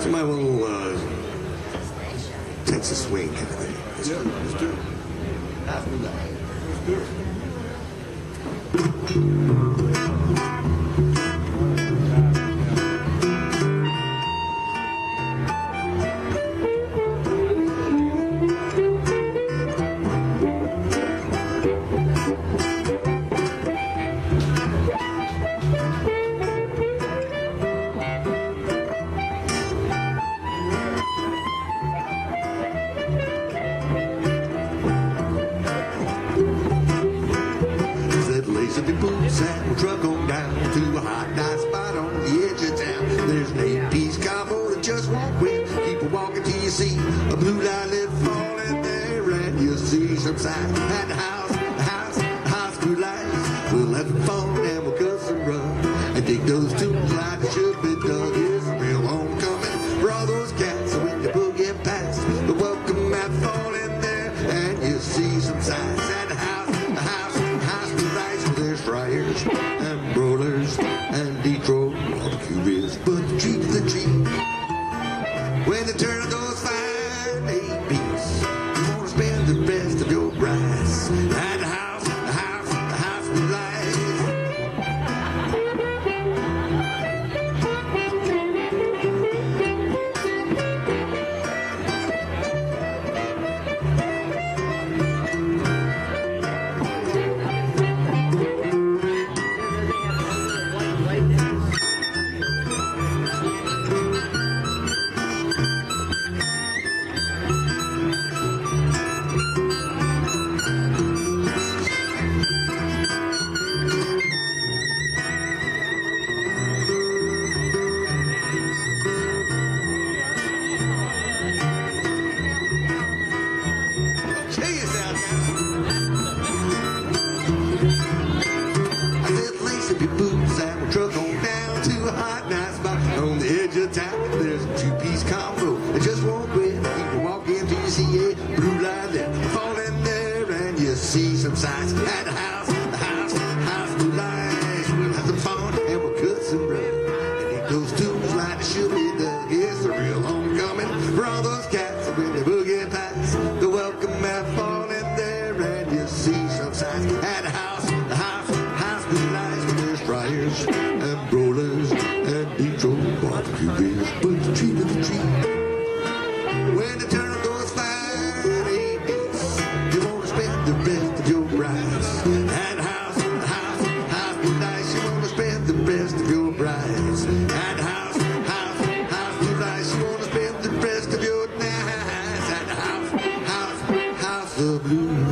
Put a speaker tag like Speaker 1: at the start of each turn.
Speaker 1: Somebody my little uh, Texas swing kind of thing.
Speaker 2: Yeah, let's do it.
Speaker 1: Happy life.
Speaker 2: Let's do it.
Speaker 1: We'll truck on down to a hot night spot on the edge of town. There's an eight-piece combo that just won't quit. Keep a walking till you see a blue light lit falling there, and you see some signs at the house, the house, the house blue lights. We'll have fun and we'll cuss and run and dig those tunes like it should be done. It's a real homecoming for all those cats when you boogie past. The welcome mat falling there, and you see some signs Thank you. The edge of town. There's a two-piece combo that just won't quit. People walk in you see a blue light there, fall in there and you see some signs at the house, the house, house blue lights. We'll have some fun and we'll cut some rug. And it goes tunes like it should be done. It's a real homecoming for all those cats when they boogie past. The welcome mat fall in there and you see some signs at the house, the house, house blue lights. When there's fryers and Detroit barbecue ribs, but the treat of the treat. When the turn goes fine, eight. You wanna spend the rest of your at the house, the house, house blue lights. You wanna spend the rest of your at the house, house, house blue lights. You wanna spend the rest of your at the house, house, house of blue.